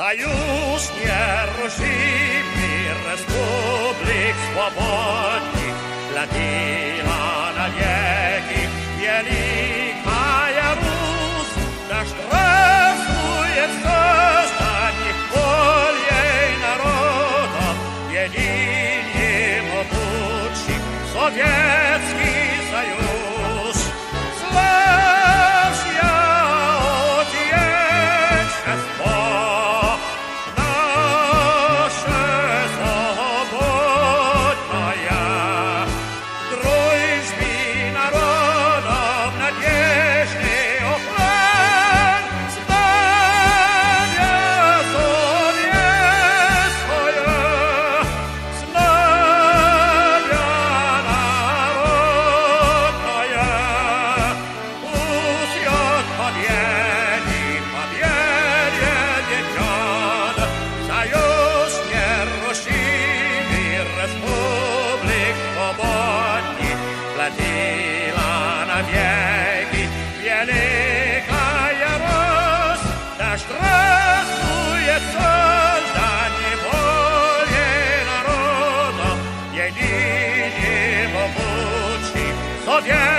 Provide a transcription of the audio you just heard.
Союзnie Руси, республик свободных, Ладила навеки великая Русь, Да здравствует созданий волей народов, Единим могучих Совет. wieki. Wielka Jaros, nasz trastuje sąda, niewolę narodu, jej widzi, bo budzi sobie.